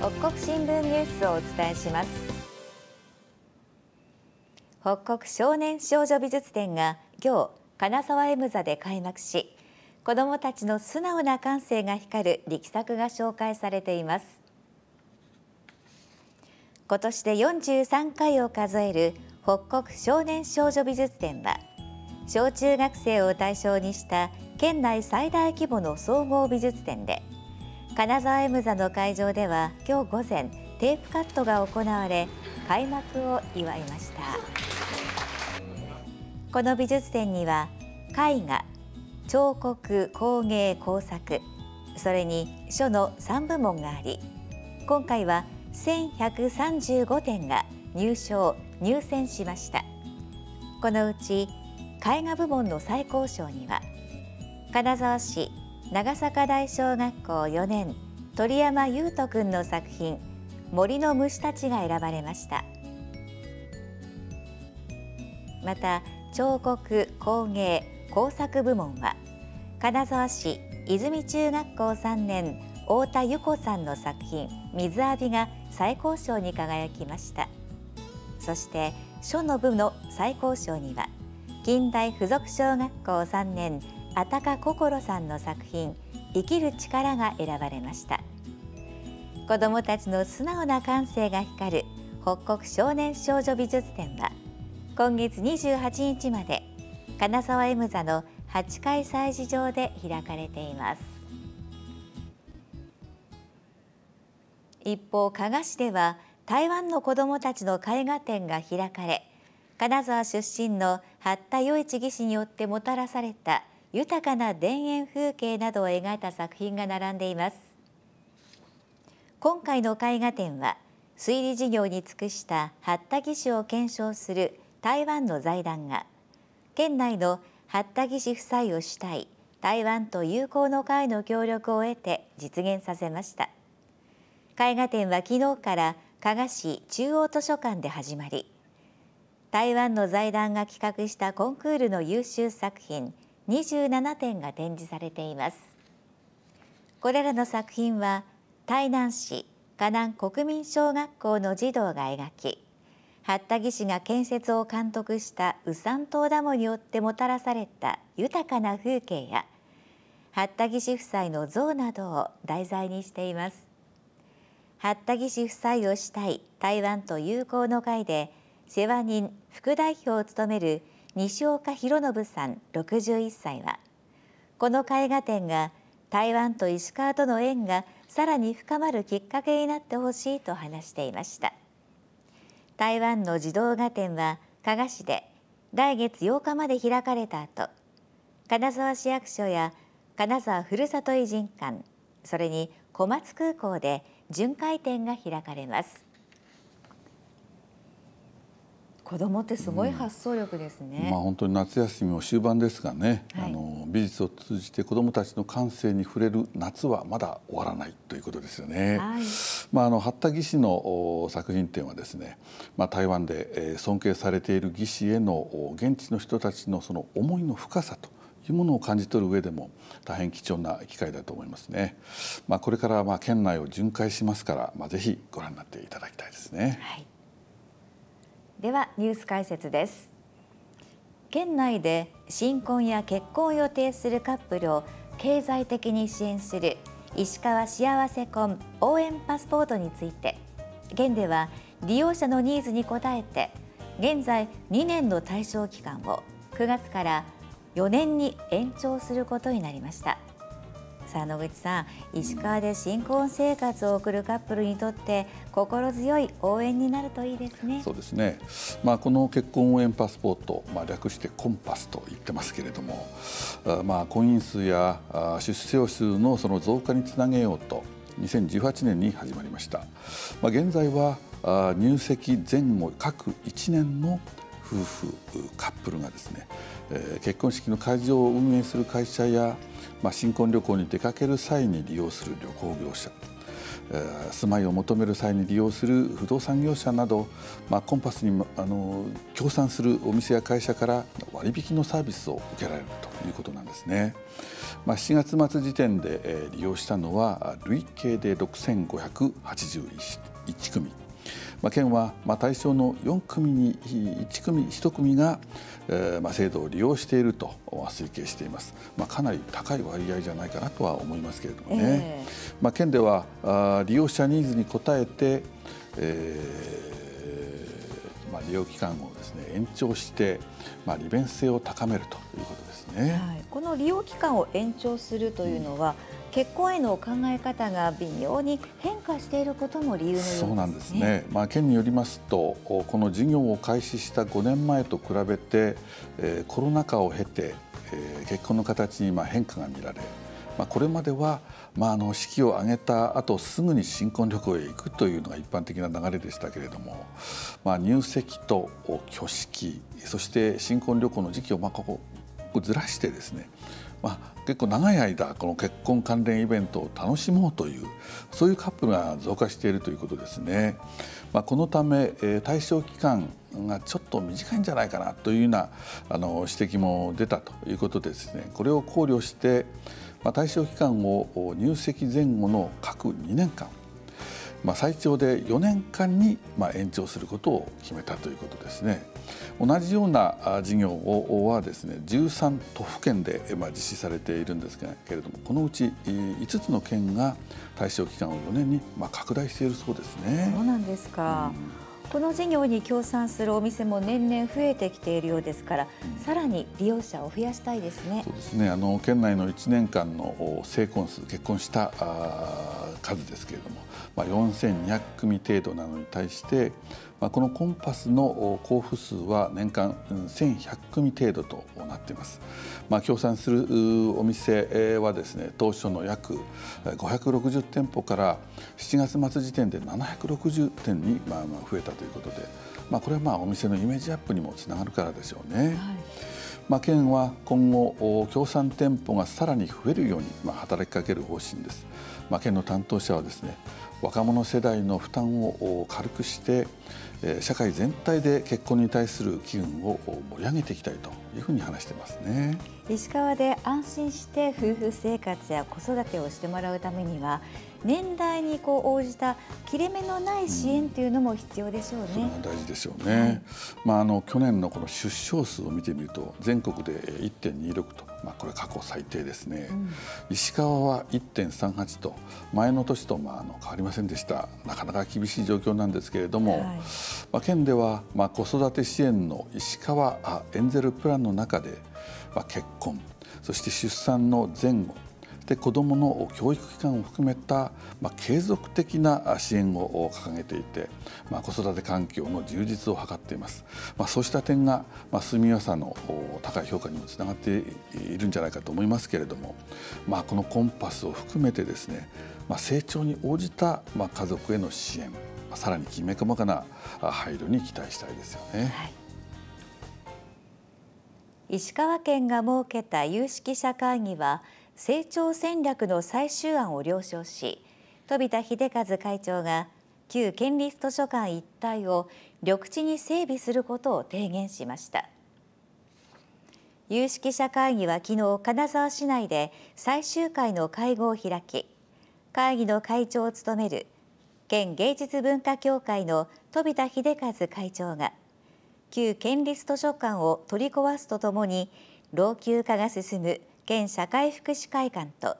北国新聞ニュースをお伝えします。北国少年少女美術展が今日金沢エム座で開幕し子どもたちの素直な感性が光る力作が紹介されています。今年で43回を数える北国少年少女美術展は小中学生を対象にした県内最大規模の総合美術展で金沢 M 座の会場では今日午前テープカットが行われ開幕を祝いました。この美術展には絵画彫刻工芸工作それに書の3部門があり今回は1135点が入賞入選しました。このうち絵画部門の最高賞には金沢市長坂大小学校4年鳥山優斗くんの作品森の虫たちが選ばれました。また彫刻工芸工作部門は金沢市泉中学校3年太田由子さんの作品水浴びが最高賞に輝きました。そして書の部の最高賞には近代附属小学校3年あたか心さんの作品生きる力が選ばれました。子どもたちの素直な感性が光る北国少年少女美術展は今月28日まで金沢 M 座の8階催事場で開かれています。一方加賀市では台湾の子どもたちの絵画展が開かれ金沢出身の八田与一義士によってもたらされた豊かな田園風景などを描いた作品が並んでいます。今回の絵画展は推理事業に尽くした八田義士を検証する台湾の財団が県内の八田義士夫妻を主体台湾と友好の会の協力を得て実現させました。絵画展は昨日から加賀市中央図書館で始まり台湾の財団が企画したコンクールの優秀作品27点が展示されています。これらの作品は台南市河南国民小学校の児童が描き八田義士が建設を監督した宇山島ダムによってもたらされた豊かな風景や八田義士夫妻の像などを題材にしています。八田義士夫妻をしたい台湾と友好の会で世話人副代表を務める西岡博信さん61歳はこの絵画展が台湾と石川との縁がさらに深まるきっかけになってほしいと話していました。台湾の児童画展は加賀市で来月8日まで開かれた後金沢市役所や金沢ふるさと偉人館それに小松空港で巡回展が開かれます。子供ってすごい発想力ですね、うん、まあ本当に夏休みも終盤ですがね、はい、あの美術を通じて子どもたちの感性に触れる夏はまだ終わらないということですよね。はい、まああの八田義士の作品展はですね、まあ台湾で尊敬されている義士への現地の人たちのその思いの深さというものを感じ取る上でも大変貴重な機会だと思いますね。まあこれからまあ県内を巡回しますから、まあぜひご覧になっていただきたいですね。はいではニュース解説です。県内で新婚や結婚を予定するカップルを経済的に支援する石川幸せ婚応援パスポートについて県では利用者のニーズに応えて現在2年の対象期間を9月から4年に延長することになりました。さあ野口さん石川で新婚生活を送るカップルにとって心強い応援になるといいですね。そうですね、まあ、この結婚応援パスポート、まあ、略してコンパスと言ってますけれどもまあ、婚姻数や出生数のその増加につなげようと2018年に始まりました、まあ、現在は入籍前後各1年の夫婦カップルがですね結婚式の会場を運営する会社やまあ、新婚旅行に出かける際に利用する旅行業者住まいを求める際に利用する不動産業者など、まあ、コンパスにあの協賛するお店や会社から割引のサービスを受けられるということなんですね。まあ、7月末時点で、え利用したのは累計で6581組まあ、県は、まあ、対象の4組に1組1組が、えーまあ、制度を利用していると推計しています、まあ、かなり高い割合じゃないかなとは思いますけれどもね、えー、まあ、県ではあ利用者ニーズに応えて、えーまあ、利用期間をですね延長して、まあ、利便性を高めるということですね、はい、この利用期間を延長するというのは、うん結婚への考え方が微妙に変化していることも理由、ね、そうなんですね。まあ県によりますと、この事業を開始した5年前と比べて、えー、コロナ禍を経て、えー、結婚の形にまあ変化が見られ、まあこれまではまああの式を挙げた後すぐに新婚旅行へ行くというのが一般的な流れでしたけれども、まあ入籍と挙式、そして新婚旅行の時期をまあここずらしてですね。まあ、結構長い間この結婚関連イベントを楽しもうというそういうカップルが増加しているということですね。まあ、このため、えー、対象期間がちょっと短いんじゃないかなというようなあの指摘も出たということですねこれを考慮して、まあ、対象期間を入籍前後の各2年間まあ、最長で4年間にまあ延長することを決めたということですね。同じような事業はですね13都府県でまあ実施されているんですけれどもこのうち5つの県が対象期間を4年にまあ拡大しているそうですね。そうなんですか、うんこの事業に協賛するお店も年々増えてきているようですから、うん、さらに利用者を増やしたいですね。そうですね。あの県内の1年間の成婚数、結婚した数ですけれども、まあ4200組程度なのに対して、まあこのコンパスの交付数は年間1100組程度となっています。まあ協賛するお店はですね、当初の約560店舗から7月末時点で760店にまあ増えたということで、まあこれはまあお店のイメージアップにもつながるからでしょうね。はいまあ、県は今後協賛店舗がさらに増えるようにまあ働きかける方針です。まあ、県の担当者はですね若者世代の負担を軽くして社会全体で結婚に対する機運を盛り上げていきたいというふうに話してますね。石川で安心して夫婦生活や子育てをしてもらうためには年代にこう応じた切れ目のない支援というのも必要でしょうね。うん、大事でしょうね。はい、まああの去年のこの出生数を見てみると全国で1.26とまあこれ過去最低ですね。うん、石川は1.38と前の年とまああの変わりませんでした。なかなか厳しい状況なんですけれども、はい、まあ県ではまあ子育て支援の石川エンゼルプランの中でまあ結婚そして出産の前後で子どもの教育機関を含めた、まあ、継続的な支援を掲げていて、まあ、子育て環境の充実を図っています、まあ、そうした点が、まあ、住みやさの高い評価にもつながっているんじゃないかと思いますけれども、まあ、このコンパスを含めてですね、まあ、成長に応じた、まあ、家族への支援さらにきめ細かな配慮に期待したいですよね。はい石川県が設けた有識者会議は成長戦略の最終案を了承し飛田秀和会長が旧県立図書館一帯を緑地に整備することを提言しました。有識者会議は昨日金沢市内で最終回の会合を開き会議の会長を務める県芸術文化協会の飛田秀和会長が旧県立図書館を取り壊すとともに老朽化が進む県社会福祉会館と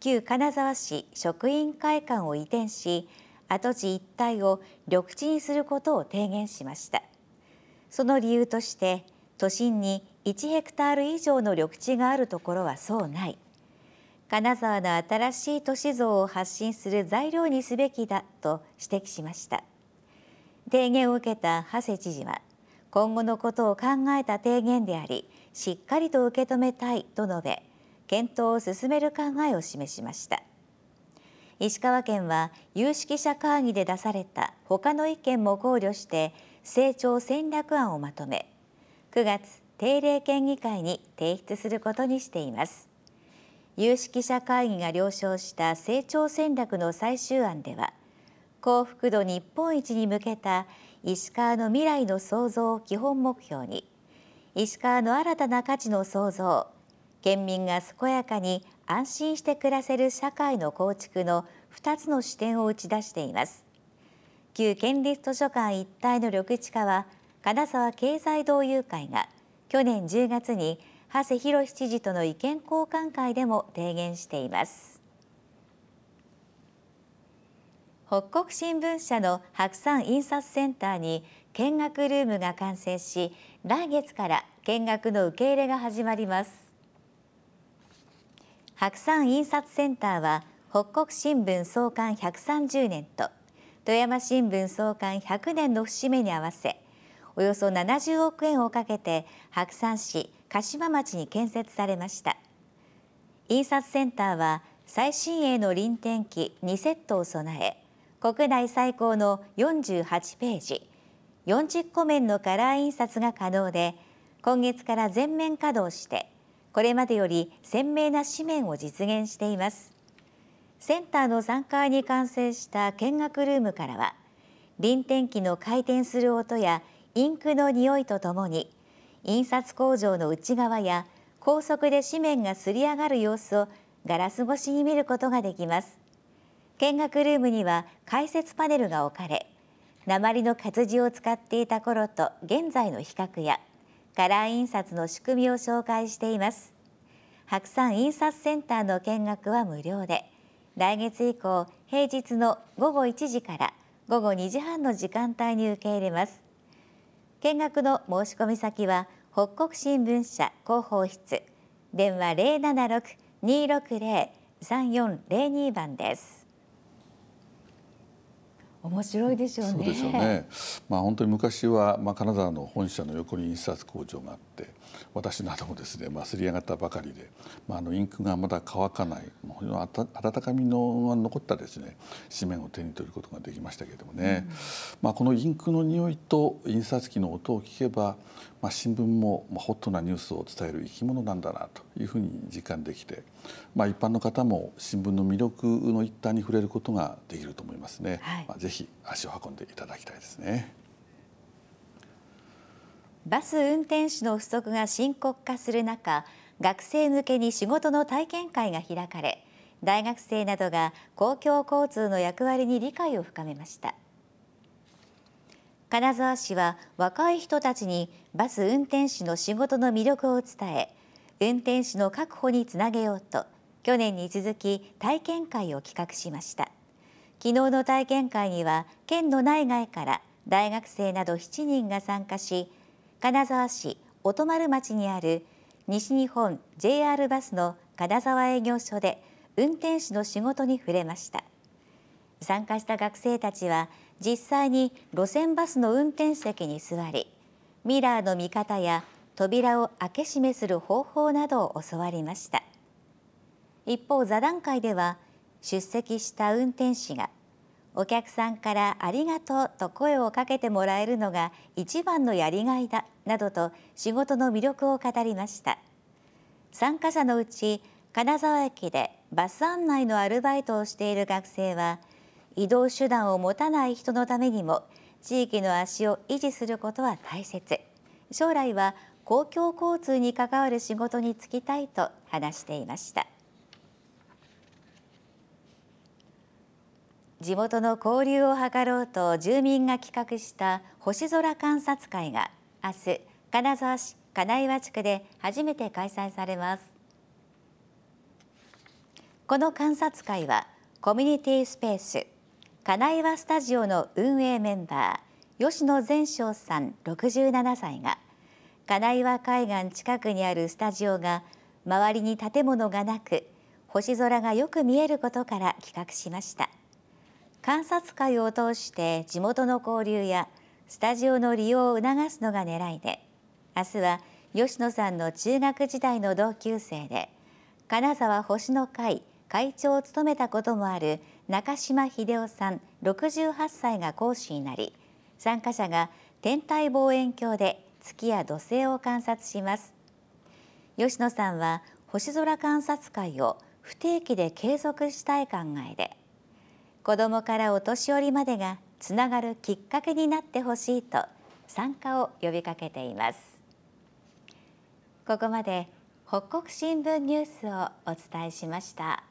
旧金沢市職員会館を移転し跡地一帯を緑地にすることを提言しました。その理由として都心に1ヘクタール以上の緑地があるところはそうない。金沢の新しい都市像を発信する材料にすべきだと指摘しました。提言を受けた長谷知事は今後のことを考えた提言でありしっかりと受け止めたいと述べ検討を進める考えを示しました。石川県は有識者会議で出された他の意見も考慮して成長戦略案をまとめ9月定例県議会に提出することにしています。有識者会議が了承した成長戦略の最終案では幸福度日本一に向けた石川の未来の創造を基本目標に石川の新たな価値の創造。県民が健やかに安心して暮らせる社会の構築の2つの視点を打ち出しています。旧県立図書館一体の緑地化は金沢経済同友会が去年10月に長谷博知事との意見交換会でも提言しています。北国新聞社の白山印刷センターに見学ルームが完成し来月から見学の受け入れが始まります。白山印刷センターは北国新聞創刊130年と富山新聞創刊100年の節目に合わせおよそ70億円をかけて白山市鹿島町に建設されました。印刷センターは最新鋭の臨転機2セットを備え国内最高の48ページ40個面のカラー印刷が可能で今月から全面稼働してこれまでより鮮明な紙面を実現しています。センターの3階に完成した見学ルームからは臨転機の回転する音やインクの匂いとともに印刷工場の内側や高速で紙面がすり上がる様子をガラス越しに見ることができます。見学ルームには解説パネルが置かれ鉛の活字を使っていた頃と現在の比較やカラー印刷の仕組みを紹介しています。白山印刷センターの見学は無料で来月以降平日の午後1時から午後2時半の時間帯に受け入れます。見学の申し込み先は北国新聞社広報室。電話076-260-3402番です。面白いでしょうね。そうですよね。まあ本当に昔はまあ金沢の本社の横に印刷工場があって、私などもですね、まあすり上がったばかりで、まああのインクがまだ乾かない、温かみの残ったですね紙面を手に取ることができましたけれどもね。うん、まあこのインクの匂いと印刷機の音を聞けば、まあ新聞もホットなニュースを伝える生き物なんだなというふうに実感できて、まあ一般の方も新聞の魅力の一端に触れることができると思いますね。はい、まあぜひひ足を運んでいただきたいですねバス運転手の不足が深刻化する中学生向けに仕事の体験会が開かれ大学生などが公共交通の役割に理解を深めました。金沢市は若い人たちにバス運転手の仕事の魅力を伝え運転手の確保につなげようと去年に続き体験会を企画しました。昨日の体験会には県の内外から大学生など7人が参加し金沢市音丸町にある西日本 JR バスの金沢営業所で運転手の仕事に触れました。参加した学生たちは実際に路線バスの運転席に座りミラーの見方や扉を開け閉めする方法などを教わりました。一方座談会では出席した運転士がお客さんからありがとうと声をかけてもらえるのが一番のやりがいだなどと仕事の魅力を語りました。参加者のうち金沢駅でバス案内のアルバイトをしている学生は移動手段を持たない人のためにも地域の足を維持することは大切。将来は公共交通に関わる仕事に就きたいと話していました。地元の交流を図ろうと住民が企画した星空観察会が明日金沢市金岩地区で初めて開催されますこの観察会はコミュニティスペース金岩スタジオの運営メンバー吉野善昌さん67歳が金岩海岸近くにあるスタジオが周りに建物がなく星空がよく見えることから企画しました。観察会を通して地元の交流やスタジオの利用を促すのが狙いで明日は吉野さんの中学時代の同級生で金沢星の会会長を務めたこともある中島秀夫さん68歳が講師になり参加者が天体望遠鏡で月や土星を観察します。吉野さんは星空観察会を不定期で継続したい考えで子どもからお年寄りまでがつながるきっかけになってほしいと参加を呼びかけていますここまで北国新聞ニュースをお伝えしました。